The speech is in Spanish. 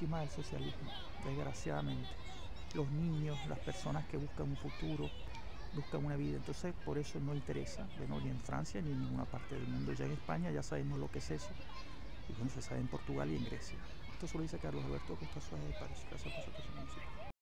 víctimas del socialismo, desgraciadamente. Los niños, las personas que buscan un futuro, buscan una vida. Entonces, por eso no interesa, bueno, ni en Francia ni en ninguna parte del mundo. Ya en España ya sabemos lo que es eso. Y bueno, se sabe en Portugal y en Grecia. Esto solo dice Carlos Alberto Costa Suárez de París. Gracias por su.